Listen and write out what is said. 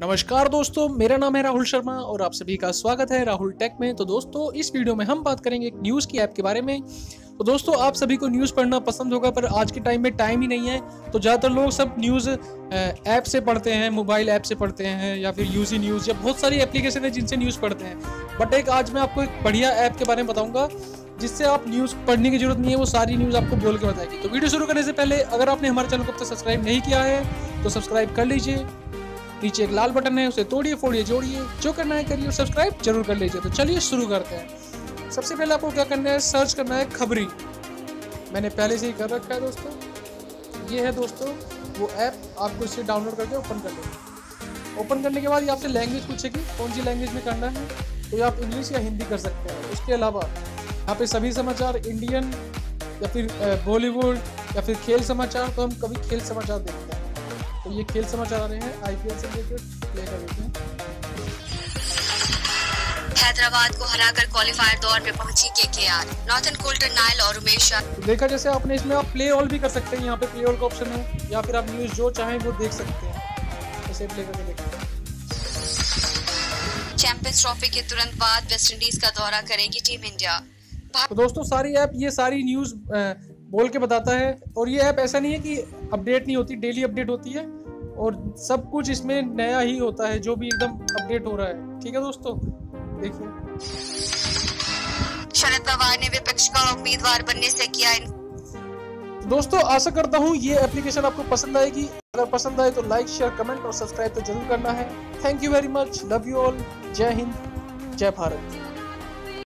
नमस्कार दोस्तों, मेरा नाम है राहुल शर्मा और आप सभी का स्वागत है राहुल टेक में। तो दोस्तों, इस वीडियो में हम बात करेंगे एक न्यूज़ की ऐप के बारे में। तो दोस्तों, आप सभी को न्यूज़ पढ़ना पसंद होगा, पर आज के टाइम में टाइम ही नहीं है। तो ज़्यादातर लोग सब न्यूज़ ऐप से पढ़ते हैं मोबाइल ऐप से पढ़ते हैं, या फिर यूजी न्यूज़ या बहुत सारी एप्लीकेशन है जिनसे न्यूज़ पढ़ते हैं। बट एक आज मैं आपको एक बढ़िया ऐप के बारे में बताऊँगा, जिससे आप न्यूज़ पढ़ने की ज़रूरत नहीं है, वो सारी न्यूज़ आपको बोल के बताएगी। तो वीडियो शुरू करने से पहले, अगर आपने हमारे चैनल को अब तक सब्सक्राइब नहीं किया है तो सब्सक्राइब कर लीजिए। नीचे एक लाल बटन है, उसे तोड़िए, फोड़िए, जोड़िए। जो करना है करिए और सब्सक्राइब ज़रूर कर लीजिए। तो चलिए शुरू करते हैं। सबसे पहले आपको क्या करना है? सर्च करना है खबरी। मैंने पहले से ही कर रखा है दोस्तों। ये है दोस्तों, वो ऐप आपको इसे डाउनलोड करके ओपन कर लेंगे ओपन करने के बाद ये आपसे लैंग्वेज पूछेगी, कौन सी लैंग्वेज में करना है? तो ये आप इंग्लिश या हिंदी कर सकते हैं। उसके अलावा, यहाँ पे सभी समाचार इंडियन या फिर बॉलीवुड या फिर खेल समाचार तो हम कभी खेल समाचार देखते हैं। तो ये खेल समाचार आ रहे हैं आईपीएल से रिलेटेड प्ले कर देते हैं। हैदराबाद को हराकर क्वालिफायर दौर में पहुँची केकेआर नॉर्थन कोल्टन नाइल और उमेश तो देखा जैसे आपने इसमें आप प्ले ऑल भी कर सकते हैं यहाँ पे प्ले ऑल का ऑप्शन है या फिर आप न्यूज़ जो चाहें वो देख सकते हैं। ऐसे प्ले करके देखते हैं। चैंपियंस ट्रॉफी के तुरंत बाद वेस्ट इंडीज का दौरा करेगी टीम इंडिया तो दोस्तों सारी ऐप ये सारी न्यूज़ बोल के बताता है और ये ऐप ऐसा नहीं है कि अपडेट नहीं होती डेली अपडेट होती है और सब कुछ इसमें नया ही होता है जो भी एकदम अपडेट हो रहा है। ठीक है दोस्तों? देखिए। शरद पवार ने विपक्ष का उम्मीदवार बनने से किया इन... दोस्तों आशा करता हूँ ये एप्लीकेशन आपको पसंद आएगी। अगर पसंद आए तो लाइक शेयर कमेंट और सब्सक्राइब तो ज़रूर करना है। Thank you very much love you all जय हिंद जय भारत